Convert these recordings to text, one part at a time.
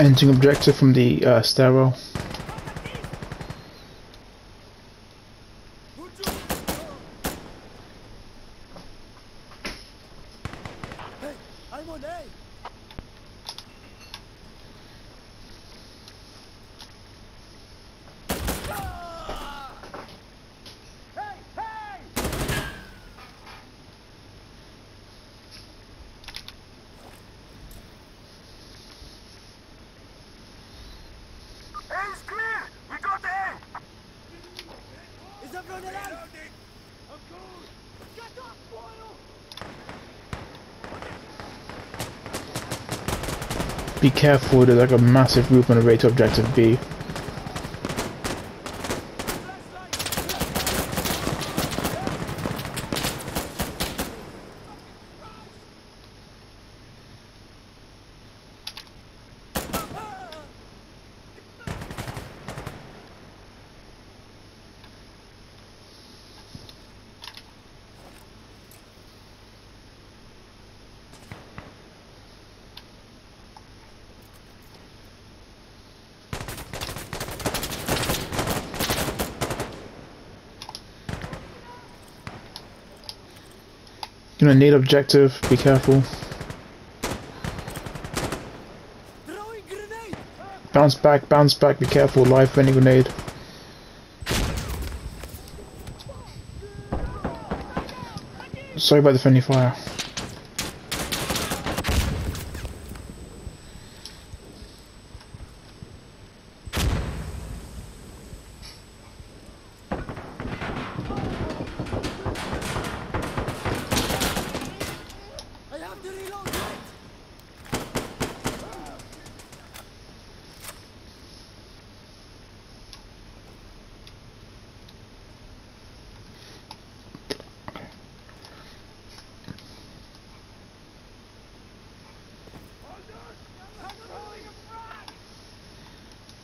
Entering objective from the uh, stairwell. Hey, I'm on A. Hey, hey! A is clear! We got A! Is everyone alive? I'm good! Get up, Boyle! Be careful, there's like a massive group on the way to objective B. Gonna need objective, be careful. Bounce back, bounce back, be careful, live vending grenade. Sorry about the friendly fire. I have to reload it!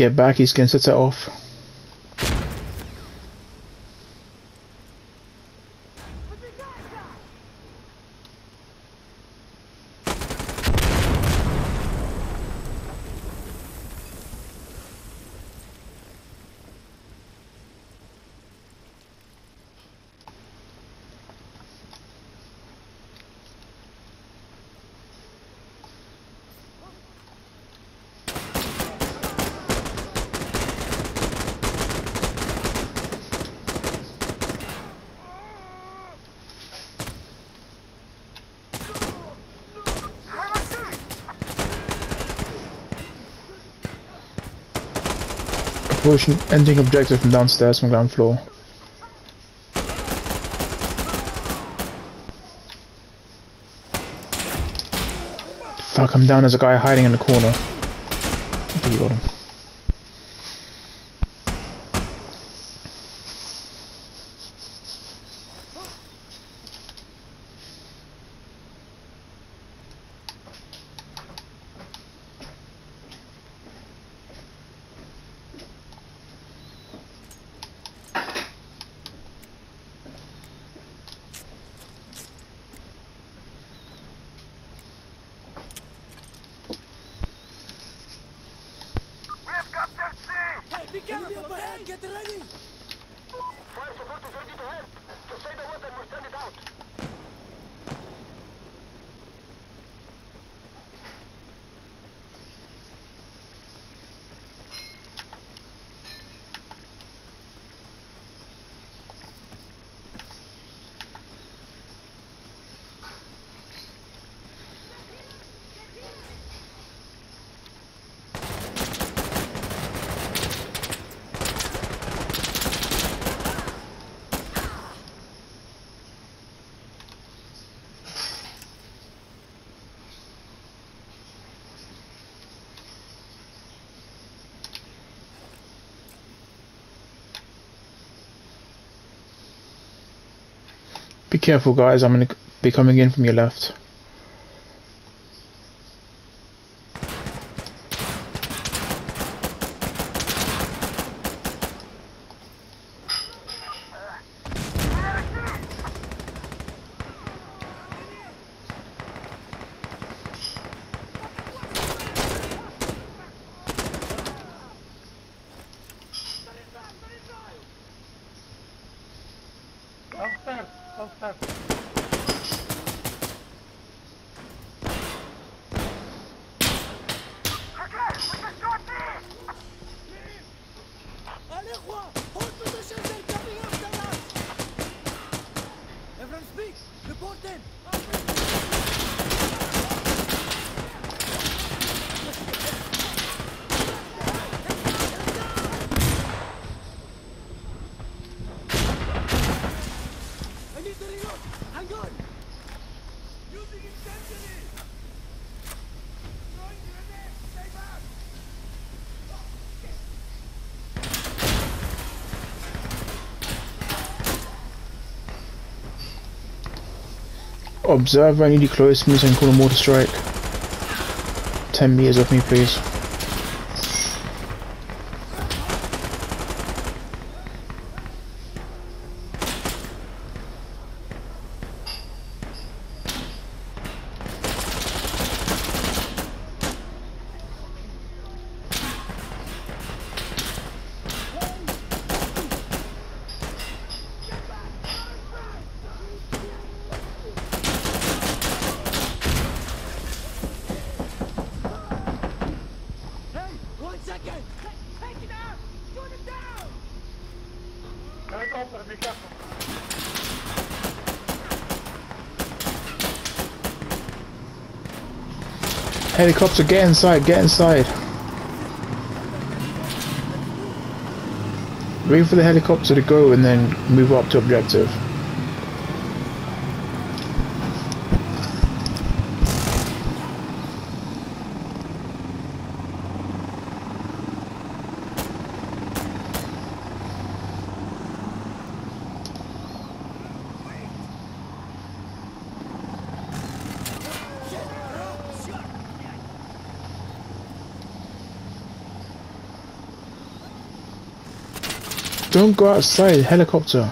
Get back, he's gonna set it off. Approaching, ending objective from downstairs from ground floor. Fuck, I'm down as a guy hiding in the corner. I think you got him. We have captured C! Hey, be careful up ahead! Get ready! Fire support is ready to help. Just say the word and we'll send it out. Be careful guys, I'm gonna be coming in from your left. Everyone speak! Report them! Observe any close to me so I can call a mortar strike. 10 meters off me, please. Helicopter, get inside, get inside. Wait for the helicopter to go and then move up to objective. Don't go outside, helicopter.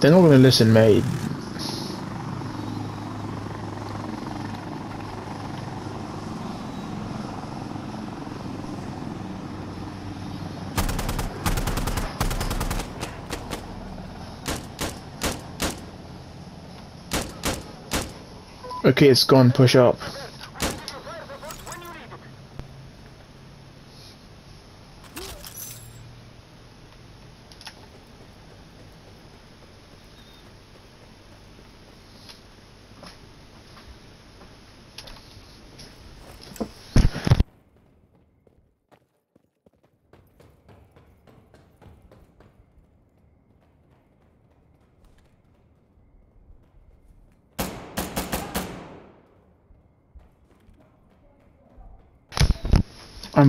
They're not gonna listen, mate. Okay, it's gone. Push up.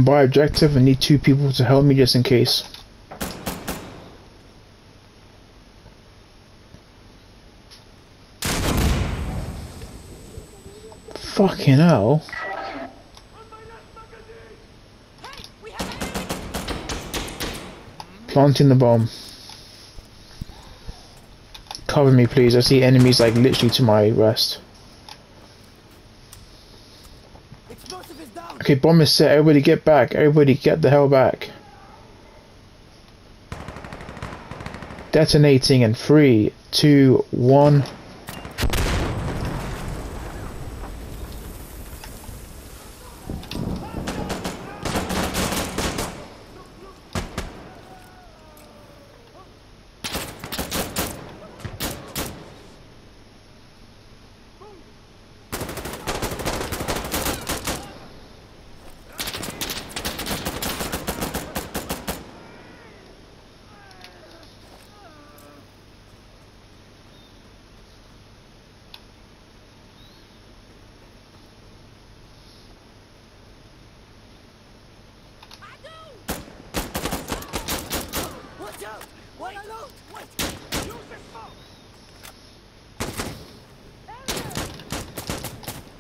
By objective and need two people to help me just in case. Fucking hell. Planting the bomb. Cover me please, I see enemies like literally to my west. Explosive is down! Okay, bomb is set, everybody get back, everybody get the hell back. Detonating in three, two, one.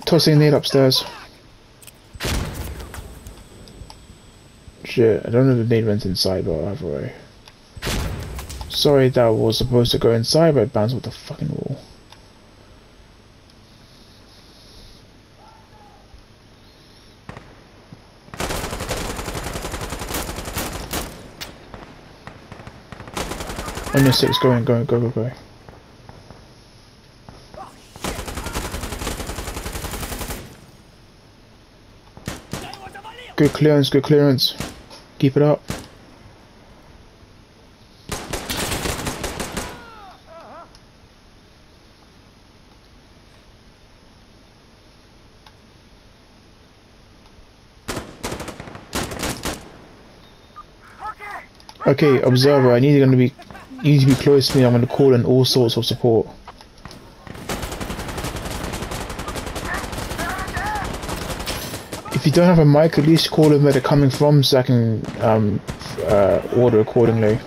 Tossing nade upstairs. Shit, I don't know if the nade went inside, but either way. Sorry that was supposed to go inside, but it bounced with the fucking wall. On your six, go in, go, go, go, go. Good clearance, good clearance. Keep it up. Okay. Observer, I need you to be you need to be close to me. I'm gonna call in all sorts of support. You don't have a mic, at least call in where they're coming from so I can um, uh, order accordingly.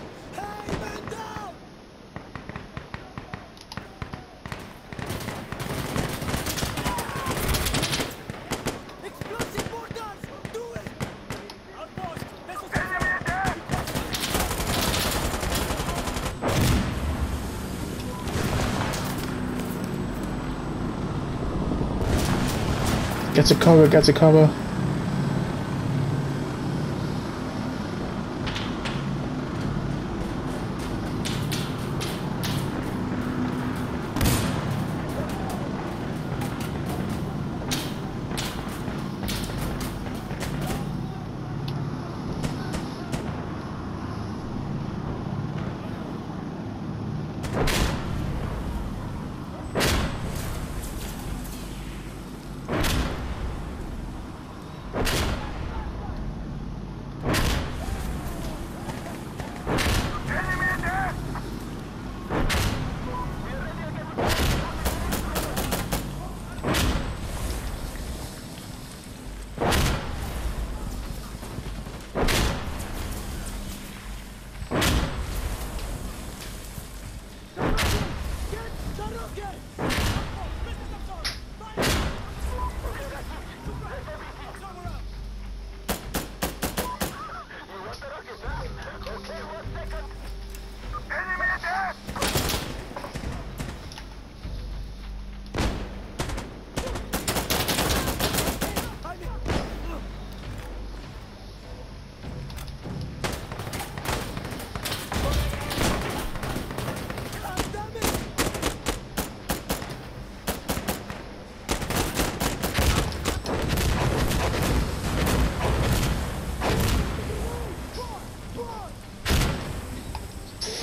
Get to cover, get to cover.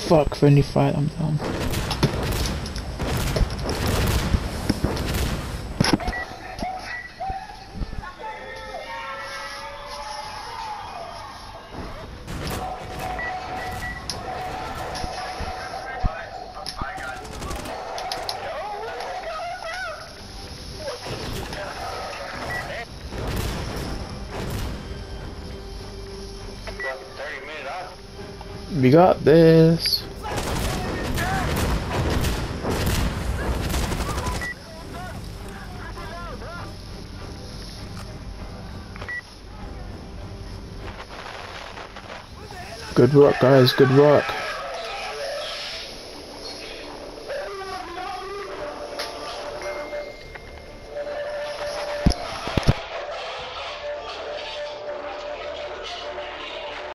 Fuck, friendly fire, I'm up. We got this. Good work, guys. Good work.